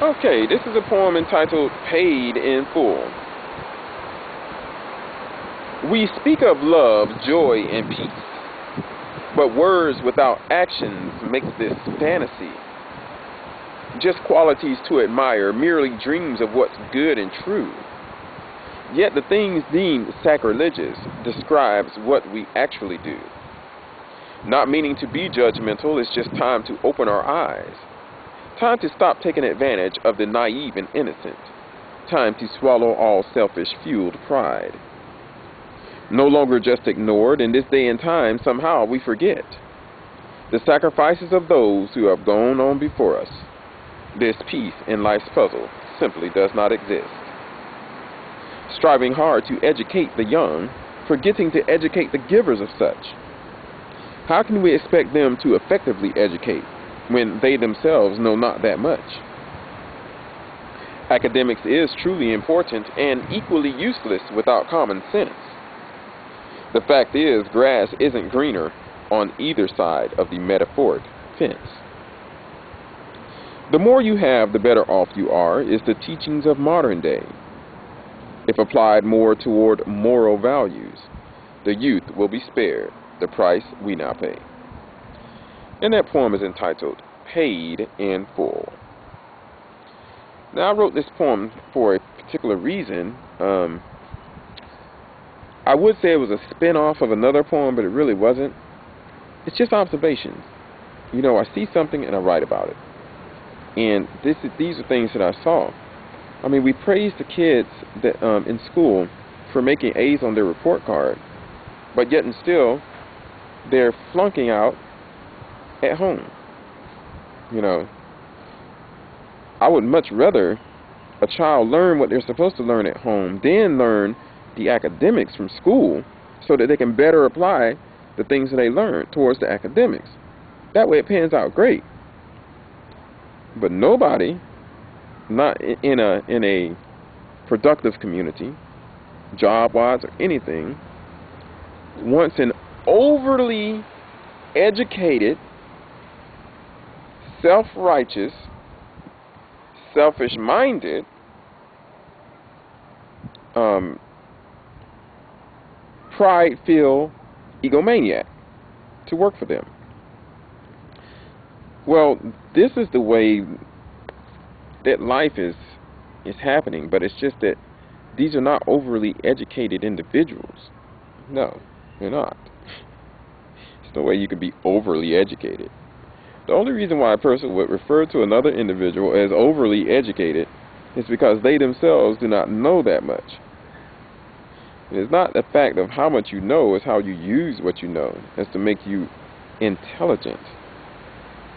Okay, this is a poem entitled Paid in Full. We speak of love, joy, and peace, but words without actions makes this fantasy. Just qualities to admire, merely dreams of what's good and true. Yet the things deemed sacrilegious describes what we actually do. Not meaning to be judgmental, it's just time to open our eyes Time to stop taking advantage of the naive and innocent. Time to swallow all selfish fueled pride. No longer just ignored, in this day and time, somehow we forget the sacrifices of those who have gone on before us. This piece in life's puzzle simply does not exist. Striving hard to educate the young, forgetting to educate the givers of such. How can we expect them to effectively educate when they themselves know not that much. Academics is truly important and equally useless without common sense. The fact is, grass isn't greener on either side of the metaphoric fence. The more you have, the better off you are, is the teachings of modern day. If applied more toward moral values, the youth will be spared the price we now pay. And that poem is entitled Paid in Full. Now, I wrote this poem for a particular reason. Um, I would say it was a spin off of another poem, but it really wasn't. It's just observations. You know, I see something and I write about it. And this is, these are things that I saw. I mean, we praise the kids that um, in school for making A's on their report card, but yet and still, they're flunking out at home. You know, I would much rather a child learn what they're supposed to learn at home, then learn the academics from school so that they can better apply the things that they learn towards the academics. That way it pans out great. But nobody, not in a in a productive community, job wise or anything, wants an overly educated self righteous, selfish minded, um, pride filled egomaniac to work for them. Well, this is the way that life is is happening, but it's just that these are not overly educated individuals. No, they're not. There's no way you can be overly educated. The only reason why a person would refer to another individual as overly educated is because they themselves do not know that much. It is not the fact of how much you know, it's how you use what you know as to make you intelligent.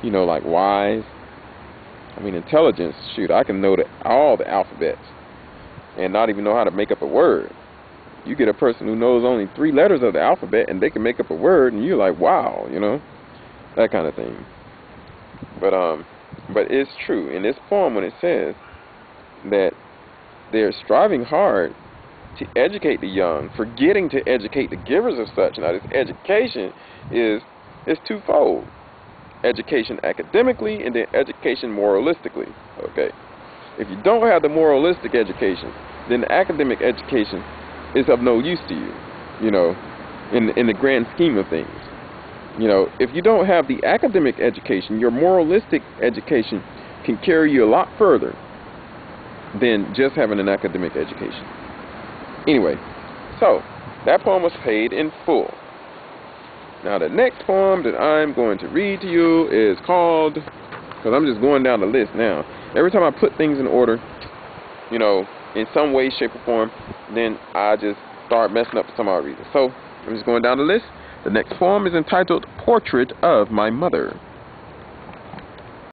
You know, like wise. I mean, intelligence, shoot, I can know the, all the alphabets and not even know how to make up a word. You get a person who knows only three letters of the alphabet and they can make up a word and you're like, wow, you know, that kind of thing. But um, but it's true in this poem when it says that they're striving hard to educate the young, forgetting to educate the givers of such. Now, this education is is twofold: education academically and then education moralistically. Okay, if you don't have the moralistic education, then the academic education is of no use to you. You know, in in the grand scheme of things. You know, if you don't have the academic education, your moralistic education can carry you a lot further than just having an academic education. Anyway, so that poem was paid in full. Now, the next poem that I'm going to read to you is called, because I'm just going down the list now. Every time I put things in order, you know, in some way, shape, or form, then I just start messing up for some odd reason. So, I'm just going down the list. The next poem is entitled Portrait of My Mother.